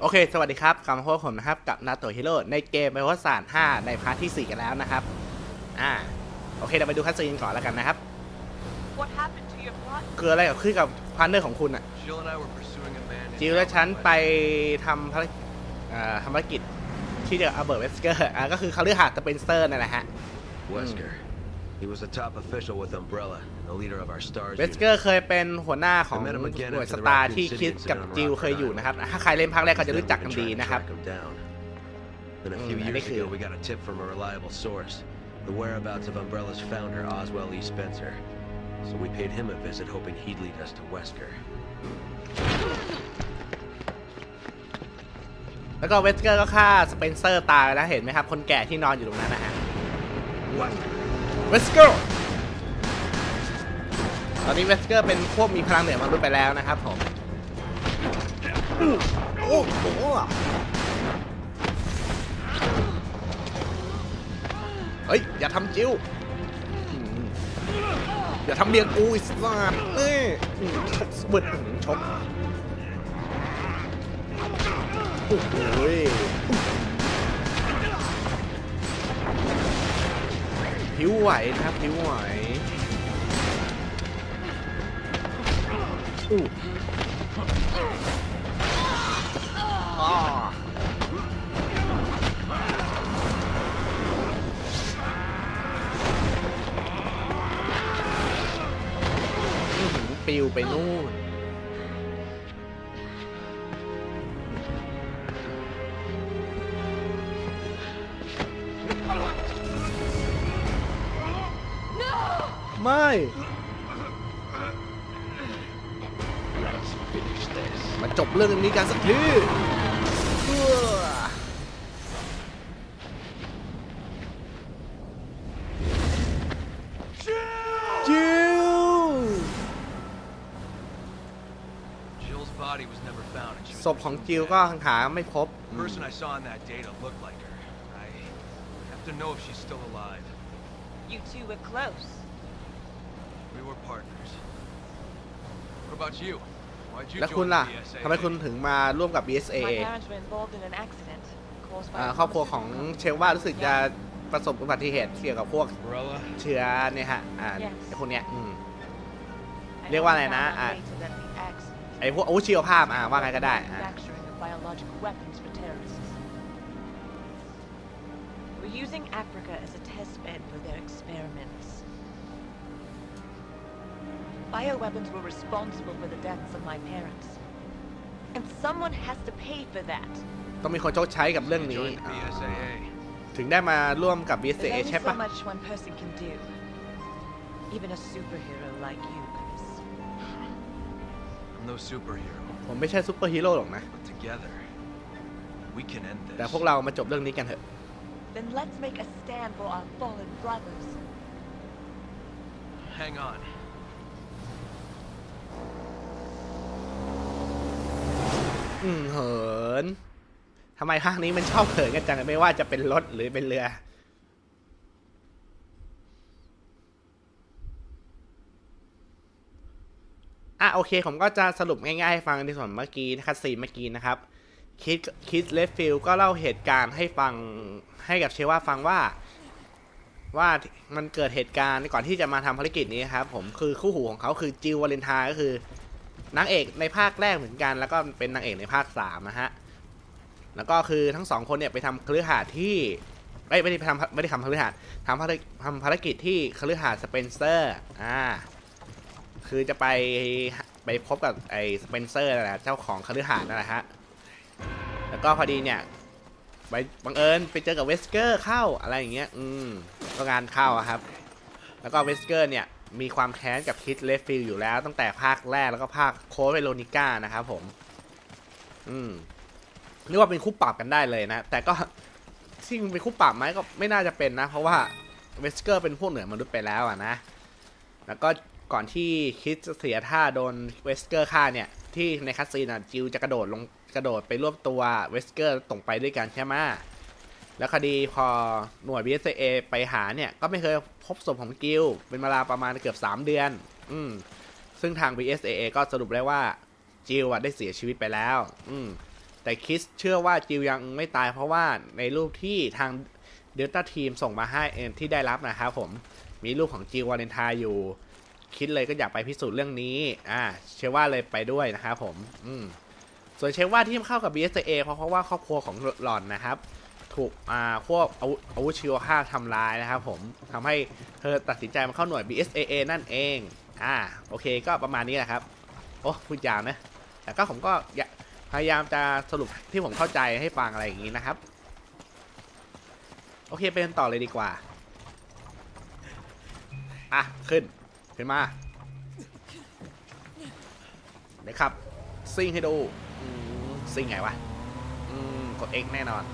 โอเค สวัสดีครับกลับมาพบกับผมนะครับ กับนาโตฮิโร่ในเกม Biohazard 5ใน part ที่ 4 กันแล้วนะครับ อ่า โอเค เราไปดู cutscene ก่อนแล้วกันนะครับ What happened to your partner? เกิดอะไรกับขึ้นกับ partner ของคุณอะ Jill and I were pursuing a man. จิลและฉันไปทำภารกิจอ่าทำภารกิจที่จะอัลเบิร์ตเวสเกอร์ อ่า ก็คือเขาคฤหาสน์สเปนเซอร์นั่นแหละฮะ Wesker. He was a top official with Umbrella, and the leader of our S.T.A.R.S. เวสเกอร์เคยเป็นหัวหน้าของหน่วยสตาร์ที่คริสกับจิลเคยอยู่นะครับ ถ้าใครเล่นภาคแรกเขาจะรู้จักกันดีนะครับ Then a Mm, few I years think ago, you- we got a tip from a reliable source. The whereabouts of Umbrella's founder, Oswell E. Spencer. So we paid him a visit, hoping he'd lead us to Wesker. แล้วก็เวสเกอร์ก็ฆ่าสเปนเซอร์ตายแล้วเห็นไหมครับ คนแก่ที่นอนอยู่ตรงนั้นนะฮะ เวสเกอร์ตอนนี้เวสเกอร์เป็นพวกมีพลังเหนือมนุษย์ไปแล้วนะครับผมโอ้โหเฮ้ย อย่าทำจิ้วอย่าทำเมียกูอิสลามเอ้ยอืมชกบึดชกโอ้โห ผิวไหวนะครับผิวไหวอู้อ้าอื้อหือปิวไปนู่น ไม่ มาจบเรื่องนี้กันสักทีเอื้อจิว Jill's body was never found, and she ศพของจิวก็หาไม่พบ The person I saw in that data looked like her. I have to know if she's still alive. You two were close. We were partners. What about you? Why'd you แล้วคุณ join ล่ะ the BSAA? ทำไมคุณถึงมาร่วมกับ BSA My parents were involved in an accident caused by อ่า a ครอบครัวของ pharmaceutical เชลว่ารู้สึกจะประสบอุบัติเหตุเกี่ยวกับพวก Umbrella? เชื้อเนี่ยฮะ อ่า Yes ไอ้พวกเนี้ยอืม I เรียกว่าอะไร found นะ out อะ later that the accident ไอ้พวกอาวุธชีวภาพ อ่าว่าไงก็ได้อ่า manufacturing of biological weapons for terrorists. We're using Africa as a test bed for their experiments. Bioweapons were responsible for the deaths of my parents. And someone has to pay for that. ต้องมีคนชดใช้กับเรื่อง You นี้ joined the อ่า BSAA. ถึงได้มาร่วมกับ There's BSA only ใช่ so ปะ much one person can do. Even a superhero like you, Chris. I'm no superhero, ผมไม่ใช่ซูเปอร์ฮีโร่หรอกนะ but together, we can end แต่ this. พวกเรามาจบเรื่องนี้กันเถอะ Then let's make a stand for our fallen brothers. Hang on. อืมเหินทำไมภาคนี้มันชอบเหินกันจังไม่ว่าจะเป็นรถหรือเป็นเรือ อะโอเค ผมก็จะสรุปง่ายๆให้ฟังในส่วนเมื่อกี้นะครับซีนเมื่อกี้นะครับคริสคริสเรดฟิลด์ก็เล่าเหตุการณ์ให้ฟังให้กับเชว่าฟังว่าว่ามันเกิดเหตุการณ์ก่อนที่จะมาทำภารกิจนี้ครับผมคือคู่หูของเขาคือจิลวาเลนไทน์ก็คือ นางเอกในภาคแรกเหมือนกัน แล้วก็เป็นนางเอกในภาคสามนะฮะแล้วก็คือทั้งสองคนเนี่ยไปทำคฤหาสน์ที่ไม่ไม่ได้ทำไม่ได้ทำคฤหาสน์ทำภารทำภารกิจที่คฤหาสน์สเปนเซอร์อ่าคือจะไปไปพบกับไอ้สเปนเซอร์นั่นแหละเจ้าของคฤหาสน์นั่นแหละฮะแล้วก็พอดีเนี่ยไปบังเอิญไปเจอกับเวสเกอร์เข้าอะไรอย่างเงี้ย อืมก็งานเข้าอะครับ แล้วก็เวสเกอร์เนี่ย มีความแค้นกับคริสเรดฟิลด์อยู่แล้ว ตั้งแต่ภาคแรกแล้วก็ภาค Code Veronica นะครับผม อืมเรียกว่าเป็นคู่ปรับกันได้เลยนะ แต่ก็ที่มันเป็นคู่ปรับไหมก็ไม่น่าจะเป็นนะ เพราะว่าเวสเกอร์เป็นพวกเหนือมนุษย์ไปแล้วอะนะ แล้วก็ก่อนที่คริสจะเสียท่าโดนเวสเกอร์ฆ่าเนี่ย ที่ใน cutscene อะจิลจะกระโดดลงกระโดดไปรวบตัวเวสเกอร์ตรงไปด้วยกันใช่ไหม แล้วคดีพอหน่วย BSA ไปหาเนี่ย ก็ไม่เคยพบศพของจิลเป็นเวลาประมาณเกือบ 3 เดือน อืมซึ่งทาง BSAA ก็สรุปได้ว่าจิลอะได้เสียชีวิตไปแล้ว อืมแต่คิดเชื่อว่าจิวยังไม่ตายเพราะว่าในรูปที่ทางเดลต้าทีมส่งมาให้ที่ได้รับนะครับผมมีรูปของจิววาเลนไทน์อยู่ คิดเลยก็อยากไปพิสูจน์เรื่องนี้ อ่า เชื่อว่าเลยไปด้วยนะครับผม อืมส่วนเชื่อว่าที่เข้ากับ BSA เพราะเพราะว่าครอบครัวของหลอนนะครับ ถูกอ่าพวกอาวุธอาวุธชีวภาพทำร้ายนะครับผมทำให้เธอตัดสินใจมาเข้าหน่วย BSAA นั่นเองอ่าโอเคก็ประมาณนี้แหละครับโอ้พูดยาวนะแต่ก็ผมก็พยายามจะสรุปที่ผมเข้าใจให้ฟังอะไรอย่างนี้นะครับ โอเคไปกันต่อเลยดีกว่า อะ ขึ้น ขึ้นมาเดี๋ยวครับ ซิ่งให้ดู ซิ่งไงวะอืมกด X แน่นอน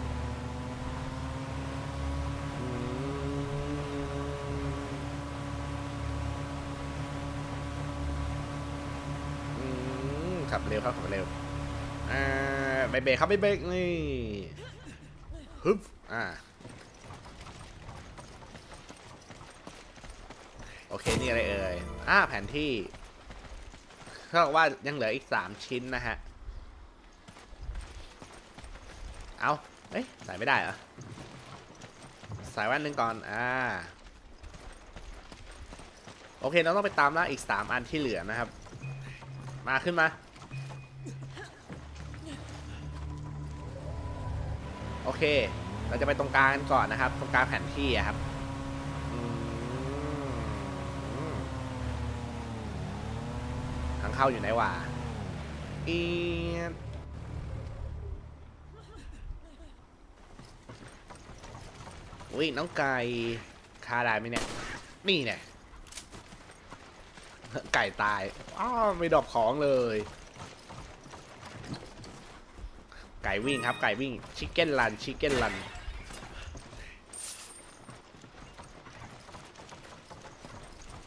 เร็วครับขับเร็วอ่าเบรกครับเบรกนี่ฮึบอ่าโอเคนี่อะไรเอ่ยอ่าแผนที่เขาบอกว่ายังเหลืออีกสามชิ้นนะฮะเอาเอ้ยใส่ไม่ได้เหรอใส่แว่นหนึ่งก่อน อ่า โอเค เราต้องไปตามล่าอีกสามอันที่เหลือนะครับ มาขึ้นมา โอเค เราจะไปตรงกลางกันก่อนนะครับ ตรงกลางแผนที่อะครับทางเข้าอยู่ไหนวะอีอุ้ยน้องไก่คาได้ไหมเนี่ย นี่เนี่ยไก่ตาย อ้าวไม่ดรอปของเลย ไก่วิ่งครับ ไก่วิ่ง ชิคเก้นรัน ชิคเก้นรัน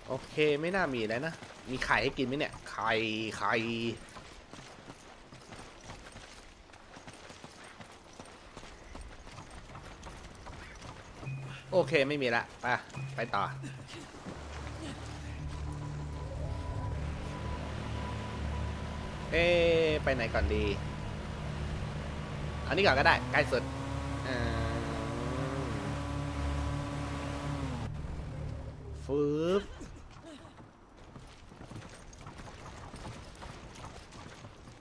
โอเค ไม่น่ามีแล้วนะ มีไข่ให้กินไหมเนี่ย ไข่ ไข่โอเค ไม่มีละไปไปต่อ เอ๊ไปไหนก่อนดี อันนี้ก่อนก็ได้ใกล้สุดอืมฟืบ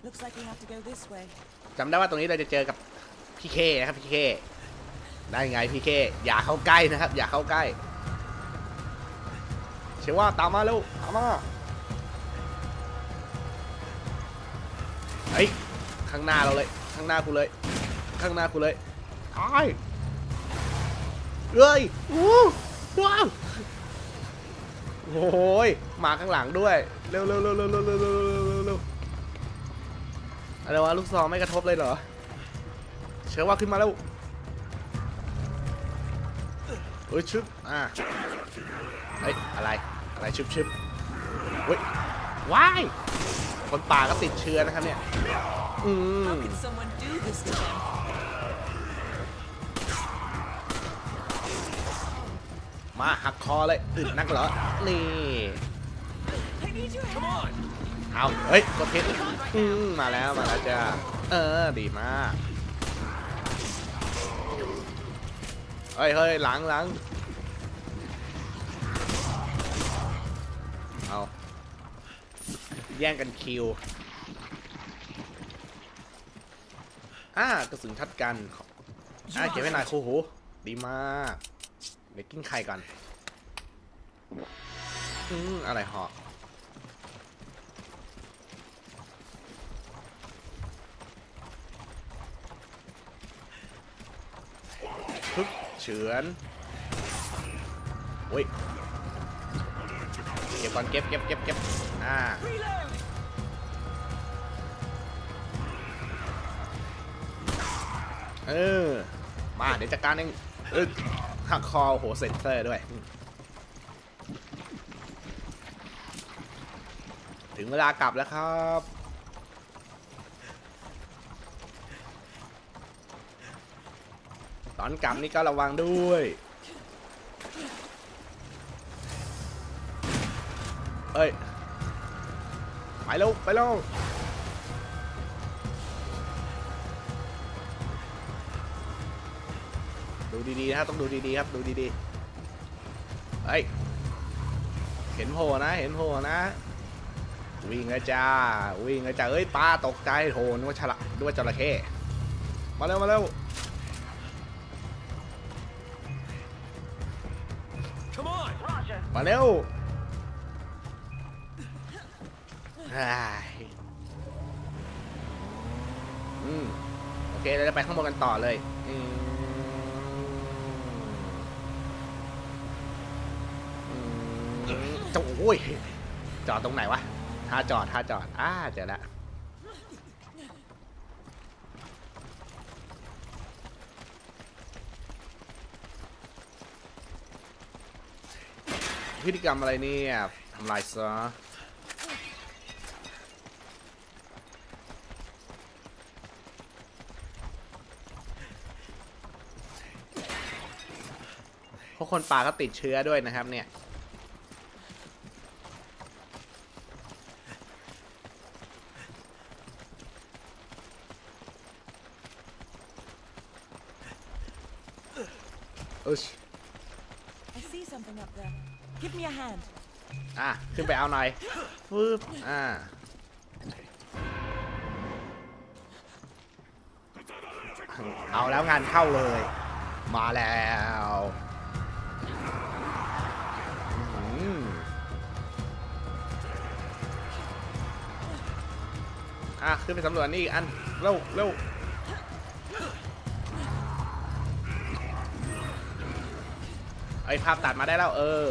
Looks like we have to go this way. จำได้ว่าตรงนี้เราจะเจอกับพี่เคนะครับพี่เคได้ไงพี่เคอย่าเข้าใกล้นะครับ อย่าเข้าใกล้ เชื่อว่าตามมาเร็วตามมาเฮ้ยข้างหน้าเราเลย ข้างหน้ากูเลย ข้างหน้ากูเลยตายเอ้ยอู้ว้าวโอ้ยมาข้างหลังด้วย เร็วเร็วเร็วเร็วเร็วเร็วเร็วอะไรวะลูกซองไม่กระทบเลยเหรอ เชื่อว่าขึ้นมาแล้วเอ้ยชึบอะเฮ้ยอะไรอะไรชึบชึบเฮ้ยว้ายคนป่าก็ติดเชื้อนะครับเนี่ยอืม มาหักคอเลยอึดนักเหรอ นี่เอาเฮ้ยกดพิษมาแล้วมาแล้วจ้าเออดีมากเฮ้ยเฮ้ยหลังหลังเอาแย่งกันคิวอ่ากระสุนชัดกันอ่าเก็บไว้น่อยคู่หูดีมาก ดี๋ยวกินไข่ก่อน อืมอะไรเหาะปึ๊บเฉือนโอ้ย เก็บก่อนเก็บเก็บเก็บเก็บอ่าเออ มาเดี๋ยวจัดการเองเออ หักคอโหเซ็นเซอร์ด้วย ถึงเวลากลับแล้วครับ ตอนกลับนี่ก็ระวังด้วยเอ้ย ไปแล้ว ไปแล้ว ดีๆนะครับต้องดูดีๆครับดูดีๆเฮ้ยเห็นโผล่นะเห็นโผล่นะ วิ่งเลยจ้าวิ่งเลยจ้าเอ้ยปลาตกใจโถนึกว่าฉลามนึกว่าจระเข้มาเร็วมาเร็วมาเร็วอืมโอเคเราจะไปข้างบนกันต่อเลยอืมอื จะโอ้ยจอดตรงไหนวะท่าจอดท่าจอดอ่าเจอแล้วพฤติกรรมอะไรเนี่ยทำลายซะพวกคนป่าก็ติดเชื้อด้วยนะครับเนี่ย ขึ้นไปเอาหน่อยฟืบอ่าเอาแล้วงานเข้าเลย มาแล้วอื้อหืออะขึ้นไปสำรวจนี่อีกอัน เร็วเร็วไอ้ภาพตัดมาได้แล้ว เออ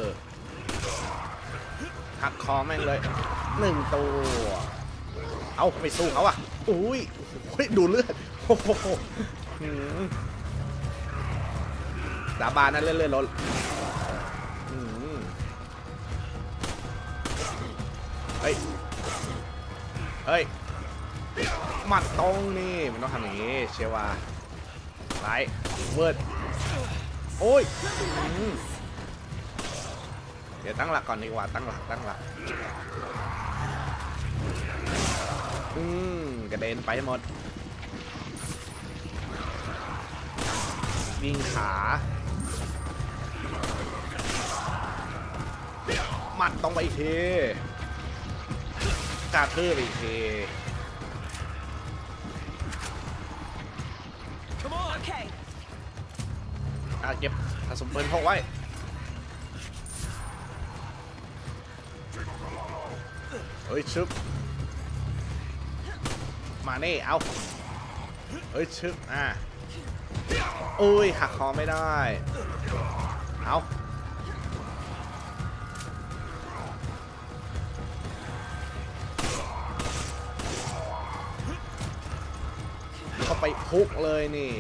หักคอแม่งเลยหนึ่งตัว เอาไปสู้เขาอะอุ้ยโอ้ดูเลือดโอ้โหหืมสาบานนั่นเลื่อนเลื่อนรถเฮ้ย เฮ้ย หมัดตรงนี่มันต้องทำอย่างนี้ เชียวว่าไลท์เวิร์ดโอ้ยอ ดี๋ยวตั้งหลักก่อนดีกว่าตั้งหลักตั้งหลักอืมกระเด็นไปหมด วิ่งขาหมัดตรงไปอีกทีกระทืบอีกที Come on! Okay. อะเก็บกระสุนปืนพกไว้ เฮ้ยชึบมาเน่เอาเฮ้ยชึบอะอุ้ยหักคอไม่ได้เอาเข้าไปพุกเลยนี่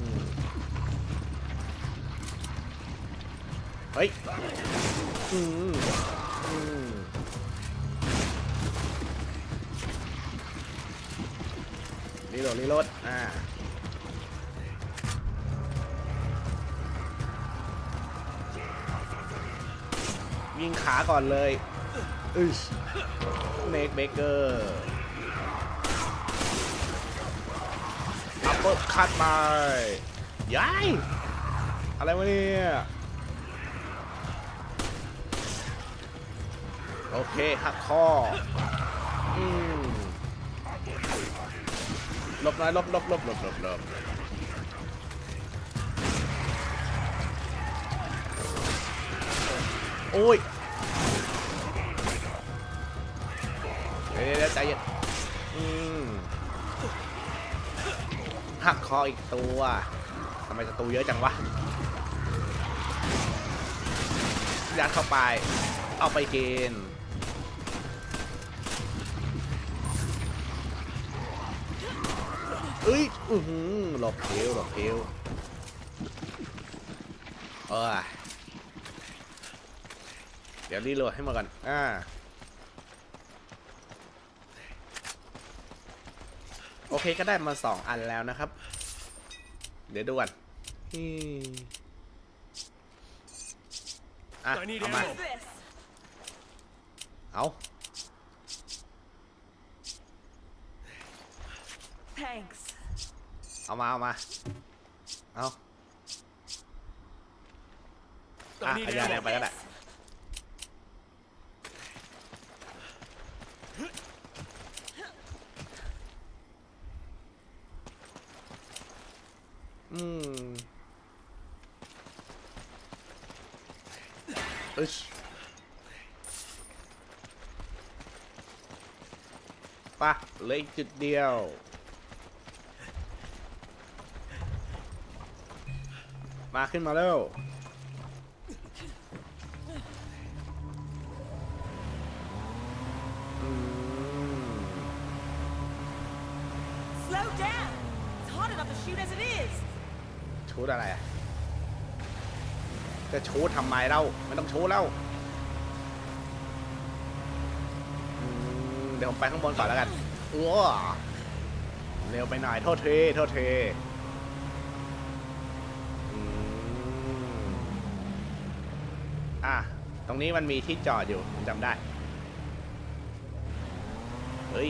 อืมเฮ้ย อืม ดรีโหลดอ่ายิงขาก่อนเลยอึชเมกเบเกอร์อัปเปอร์คัดมาย้ายอะไรวะเนี่ยโอเคหักข้ออืมห ลบน่อยลบลบลบลบลบลบโอ้ยเดี๋ยวเดี๋ยวใจเย็นหักคออีกตัวทำไมศัตรูเยอะจังวะยัดเข้าไป เอาไปกิน เอ้ยอือหือหลบผิวหลบผิวเออเดี๋ยวรีโหลดให้หมาก่อนอ่าโอเคก็ได้มาสองอันแล้วนะครับ เดี๋ยวดูก่อนอืมอะ I need เอามา ammo. This. เอา Thanks. เอาเอามาเอามา เอาอะเอายาแดงไปก็ได้อืมอึชป่ะเหลยจุดเดียว มาขึ้นมาเร็วอืม Slow down! It's hard enough to shoot as it is! ชูดอะไรอะจะชูดทำไมเล่าไม่ต้องชูดแล้วอืมเดี๋ยวผมไปข้างบนก่อนแล้วกันอ้วเร็วไปหน่อยโทษทีโทษทีอืม อะ ตรงนี้มันมีที่จอดอยู่จำได้ เฮ้ย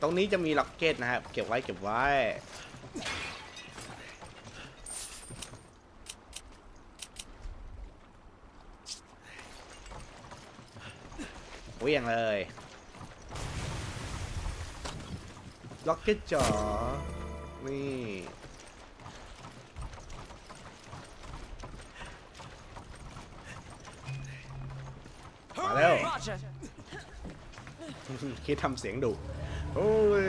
ตรงนี้จะมีล็อกเก็ตนะครับ เก็บไว้เก็บไว้เวี่ยงเลย ล็อกเก็ตจ๋อ นี่ มาแล้ว Roger! คิดทำเสียงดุโอ้ย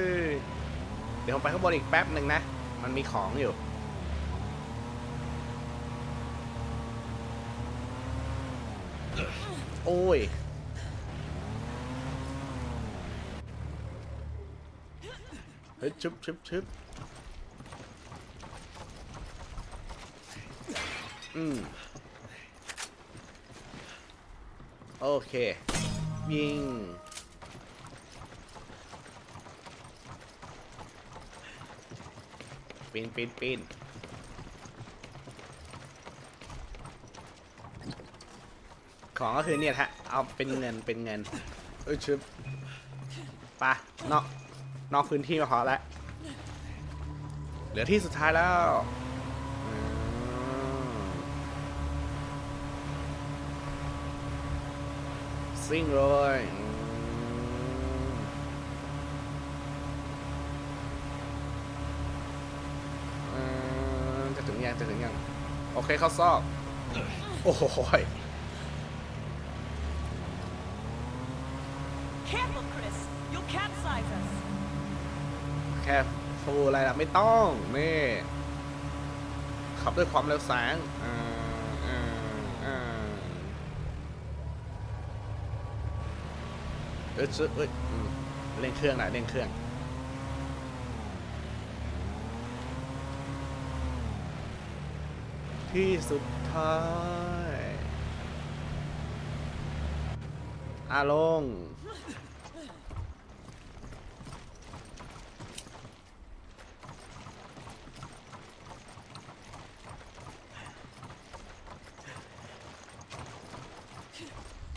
เดี๋ยวผมไปข้างบนอีกแป๊บหนึ่งนะ มันมีของอยู่โอ้ย เฮ้ยชึบชึบชึบ อืมโอเค ยิง ปีนปีนปีนของก็คือเนี่ยฮะ เอาเป็นเงินเป็นเงินเอ้ยชึบปะนอกนอกพื้นที่มาพอแล้วเหลือที่สุดท้ายแล้วอืม ซิ่งเลยอืมเอ่อจะถึงยังจะถึงยัง โอเคเข้าซอก โอ้โหย Careful, Chris! You'll capsize us! แค่ฟูอะไรล่ะ ไม่ต้อง นี่ ขับด้วยความเร็วแสงอ่าอ่า อ้ยซึเอ้ยอืมเร่งเครื่องหน่อยเร่งเครื่อง ที่สุดท้ายอาลง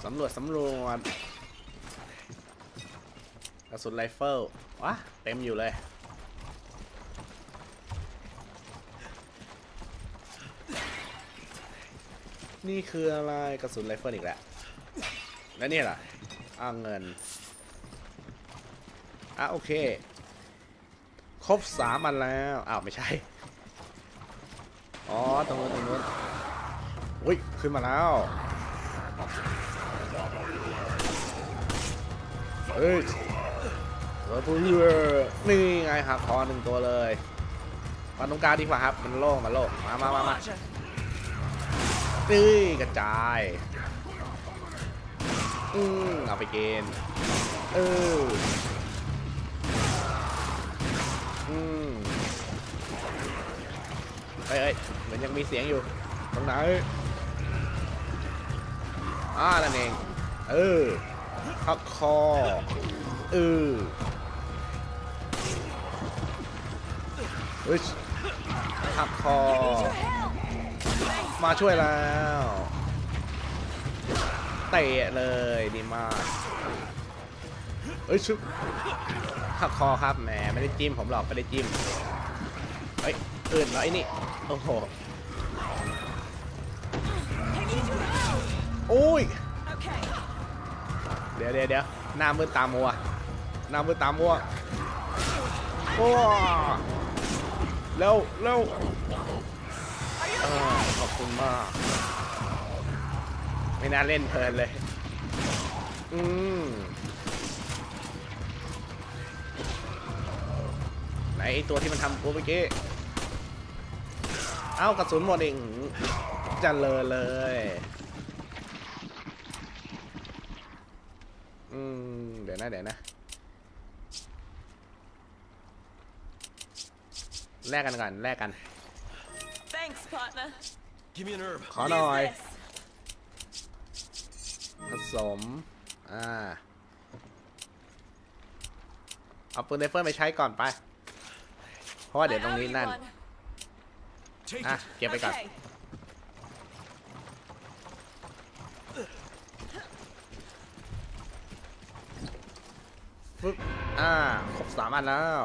สำรวจ สำรวจ ระสุนไรเฟิลวะเต็มอยู่เลย นี่คืออะไรกระสุนไรเฟิลอีกแล้วแล้วนี่ล่ะอ้าเงินอะโอเค ครบสามอันแล้ว อ้าว ไม่ใช่ อ๋อ ตรงนู้นตรงนู้นอุ้ย ขึ้นมาแล้ว เฮ้ย เฮ้ยปุ๊บนี่ไงหักคอหนึ่งตัวเลยมาตรงกลางดีกว่าครับมันโล่งมันโล่งมามามามา Roger! นี่กระจายอืมเอาไปเกณฑ์เอออืมเอ้ยเอ้ยเหมือนยังมีเสียงอยู่ตรงไหนอ่านั่นเองเออหักคอเออ เฮ้ยหักคอ มาช่วยแล้ว เตะเลยดีมากเอ้ยชุบหักคอครับแหมไม่ได้จิ้มผมหรอกไม่ได้จิ้มเฮ้ยอื่นเหรอไอ้นี่โอ้โหโอ้ยเดี๋ยวเดี๋ยวเดี๋ยวหน้ามืดตามัวหน้ามืดตามัวโอ้ เร็วเร็วอขอบคุณมาก ไม่น่าเล่นเพลินเลย อืมไหนตัวที่มันทำกูเมื่อกี้ เอ้ากระสุนหมดเองจันเลยเลย อืม เดี๋ยวนะ เดี๋ยวนะ แลกกันก่อนแลกกัน Thanks, partner. Give me an herb. ขอหน่อย Use this. ผสม อ่า เอาปืนไรเฟิลไปใช้ก่อนไป เพราะว่าเดี๋ยวตรงนี้ I owe you นั่น one. Take อะ เก็บไปก่อน Okay. ฟึบอ่า ครบสามอันแล้ว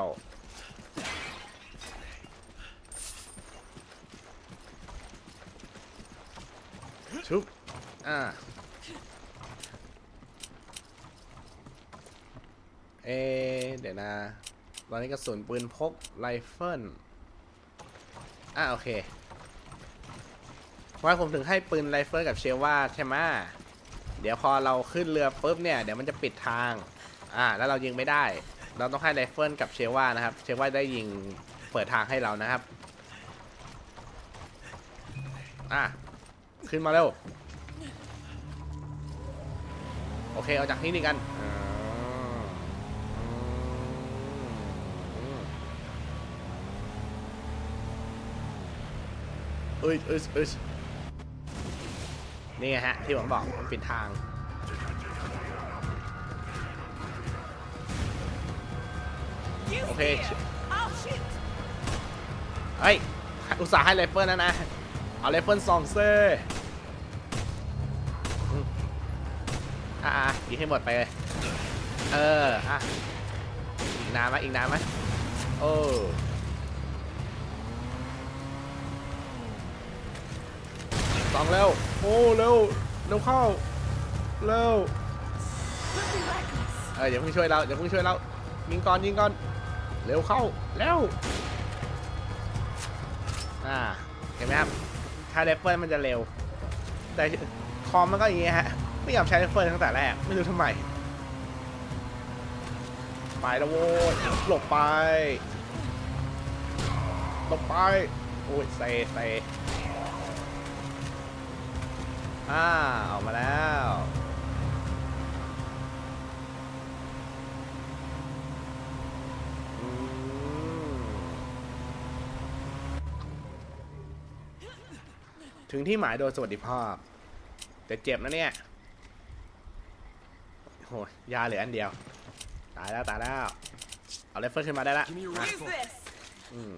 ชุบอ่าเอเดี๋ยวนะ ตอนนี้กระสุนปืนพกไรเฟิลอ่าโอเค ว่าผมถึงให้ปืนไรเฟิลกับเชว่าใช่ไหมเดี๋ยวพอเราขึ้นเรือปุ๊บเนี่ย เดี๋ยวมันจะปิดทาง อ่า แล้วเรายิงไม่ได้ เราต้องให้ไรเฟิลกับเชลว่านะครับ เชลว่าได้ยิงเปิดทางให้เรานะครับ อะ ขึ้นมาเร็ว โอเค เอาจากที่นี่กันเอ้ยเอ้ยเอ้ยนี่ไงฮะ ที่ผมบอกมันปิดทาง Use Okay, fear. sh- I'll shoot. เฮ้ย อุตส่าห์ให้ไรเฟิลนะนะ เอาไรเฟิลสองเซ่ อะอ่ยิงให้หมดไปเลย เออ อะ อีกนานไหมอีกนานไหมโอ้สองเร็ว โอ้ เร็ว เร็วเข้า เร็ว เออเดี๋ยวเพิ่งช่วยเราเดี๋ยวเพิ่งช่วยเรา ยิงก่อนยิงก่อน เร็วเข้า เร็ว อ่า เห็นไหมครับ ถ้าไรเฟิลมันจะเร็ว แต่คอมมันก็อย่างงี้ฮะ ไม่ยอมใช้ไรเฟิลตั้งแต่แรก ไม่รู้ทำไม ไปแล้วโว้ยหลบไป หลบไป โอ้ยเซเซอ่าออกมาแล้วถึงที่หมายโดยสวัสดิภาพ แต่เจ็บนะเนี่ย โหยาเหลืออันเดียว ตายแล้วตายแล้ว เอาเลฟเฟิลขึ้นมาได้ละ Give me your อะ Use this. อืม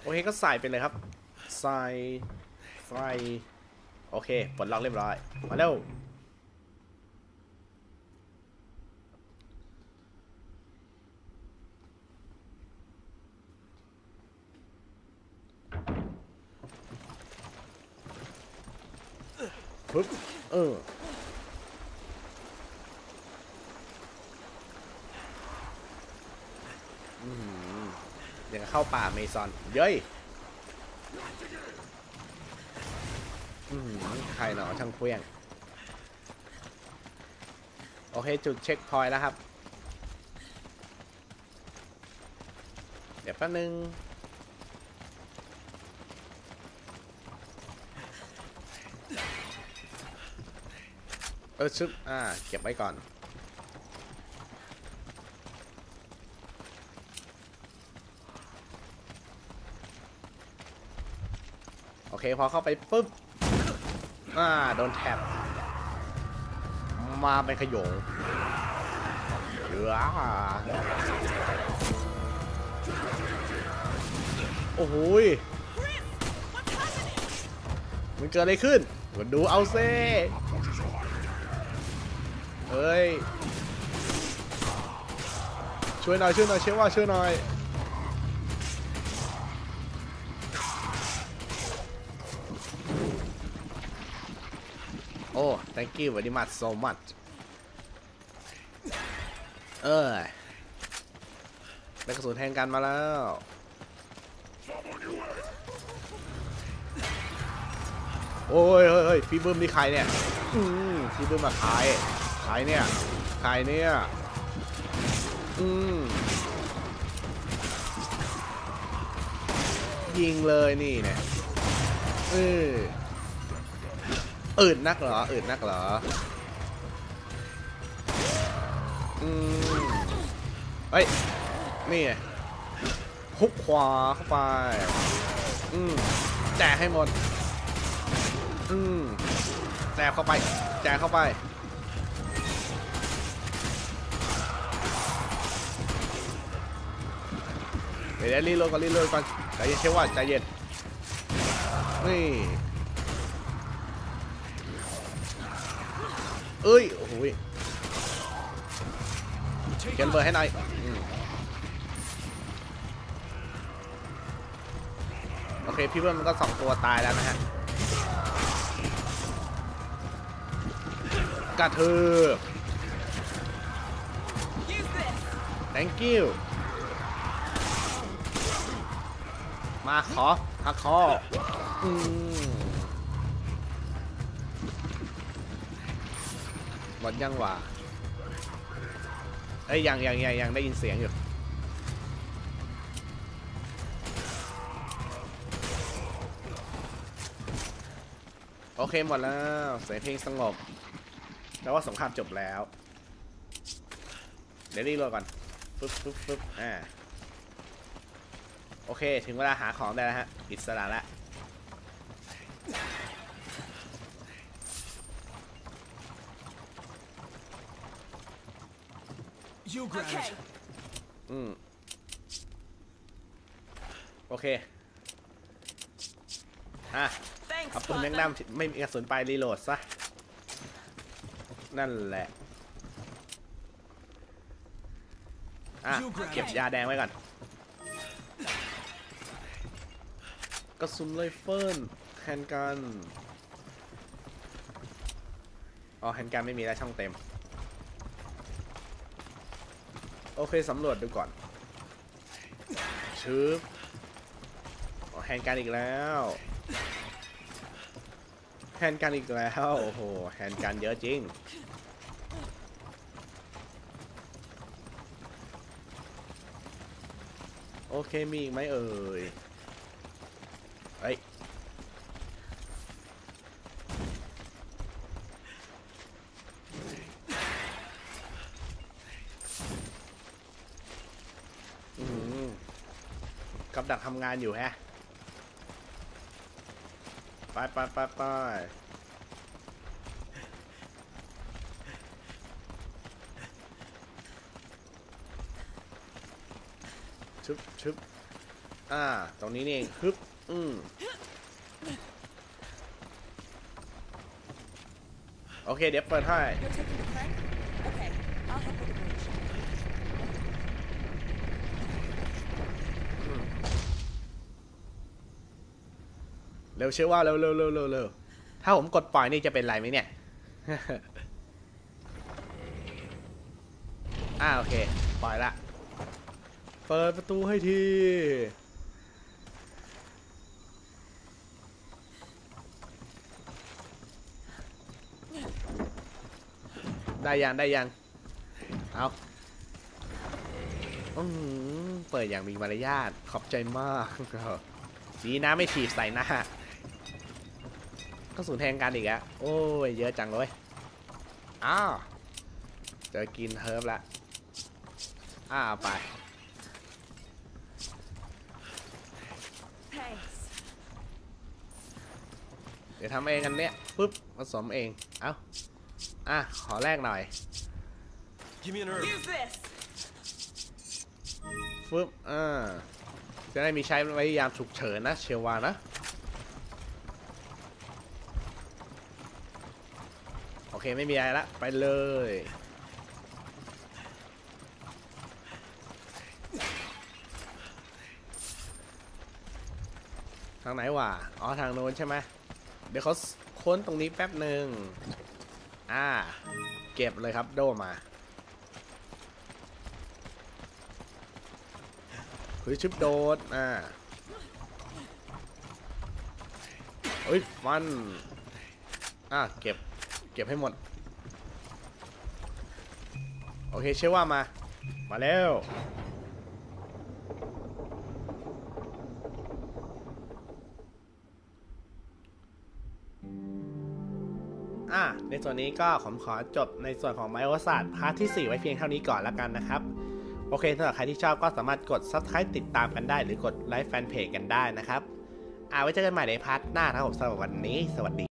โอเคก็ใส่ไปเลยครับ ใส่ ใส่ โอเคปลดล็อกเรียบร้อย มาเร็ว ปึ๊บเอออืมอย่างกับเข้าป่าเมซอน เย้ยอืมใครหนอช่างเคลี้ยง โอเค จุดเช็คพอยต์แล้วครับ เดี๋ยวแป๊บนึง ออชึบอ่า เก็บไว้ก่อน โอเค พอเข้าไปปุ๊บ อ่า โดนแท็บ มาเป็นขยงเยอะโอ้โหมันเกิดอะไรขึ้นมาดูเอาเซ่ เฮ้ย ช่วยหน่อยช่วยหน่อยเชื่อว่าช่วยหน่อยโอ้ thank you very much so much เอ้ยได้กระสุนแทนกันมาแล้ว โอ้ยเฮ้ยเฮ้ยพี่บึ้มนี่ใครเนี่ย อืมพี่บึ้มมาใคร ใครเนี่ย ใครเนี่ย อืม ยิงเลยนี่เนี่ยเอออืดนักเหรออืดนักเหรอ อืม เฮ้ย นี่ไงฮุกขวาเข้าไป อืม แจกให้หมด อืม แจกเข้าไป แจกเข้าไป เดี๋ยวรีโหลดก่อนรีโหลดก่อนใจเย็นเชฟว่าใจเย็นนี่เอ้ยโอ้โหเกันเบอร์ให้หน่อยโอเคพี่เบิ้มมันก็สองตัวตายแล้วนะฮะกระเทืบ thank you มาขอหักคออืมหมดยังวะเอ้ยยังยังยังยังได้ยินเสียงอยู่โอเคหมดแล้วเสียงเพลงสงบแปลว่าสงครามจบแล้ว เดี๋ยวรีโหลดก่อนปึ๊บปึ๊บปึ๊บอ่า โอเค ถึงเวลาหาของได้แล้วฮะอิสระละ Okay. อืมโอเคอะ Thanks, เอาปืนแม partner. งดำที่ไม่มีกระสุนไปรีโหลดซะ นั่นแหละ อะ เก็บยาแดงไว้ก่อน ระสุนไรเฟิลแฮนกันอ๋อแฮนกันไม่มีแล้วช่องเต็ม โอเคสำรวจดูก่อนชึบอ๋อแฮนกันอีกแล้วแฮนกันอีกแล้ว โอ้โหแฮนกันเยอะจริงโอเคมีอีกไหมเอ่ย เฮ้ย อืม กับดักทำงานอยู่แฮะ ไปไปไปไปชึบชึบอ่า ตรงนี้นี่เองฮึบ อืมโอเค เดี๋ยวเปิดให้ You're taking the crank? Okay, I'll help with the bridge. เร็วเชื่อว่าเร็วเร็วเร็วเร็วเร็วถ้าผมกดปล่อยนี่จะเป็นไรไหมเนี่ยอ่าโอเค ปล่อยละ เปิดประตูให้ทีได้ยังได้ยัง เอาอืมเปิดอย่างมีมารยาท ขอบใจมากดีนะไม่ถีบใส่หน้า ก็สูญแทงกันอีกอะโอ้ยเยอะจังเลยอ้าวเจอกินเฮิร์บละอ้าวไป Thanks. เดี๋ยวทำเองกันเนี่ยปุ๊บผสมเองเอ้าอะขอแรกหน่อย Give me an herb. Use this. ปุ๊บอ่าจะได้มีใช้ไว้ยามฉุกเฉินนะเชียววานะ โอเคไม่มีอะไรละไปเลย ทางไหนวะอ๋อทางโน้นใช่ไหมเดี๋ยวเขาค้นตรงนี้แป๊บหนึ่งอ่า เก็บเลยครับโดมาเฮ้ยชิปโดดอ่าเฮ้ยฟันอะเก็บ เก็บให้หมด โอเคเชื่อว่ามา มาแล้วอะในส่วนนี้ก็ผมขอจบในส่วนของ Biohazard part ที่ 4 ไว้เพียงเท่านี้ก่อนแล้วกันนะครับ โอเคสำหรับใครที่ชอบก็สามารถกด subscribe ติดตามกันได้ หรือกดไลค์แฟนเพจกันได้นะครับ อ่าไว้เจอกันใหม่ใน part หน้านะครับผมสำหรับวันนี้ สวัสดี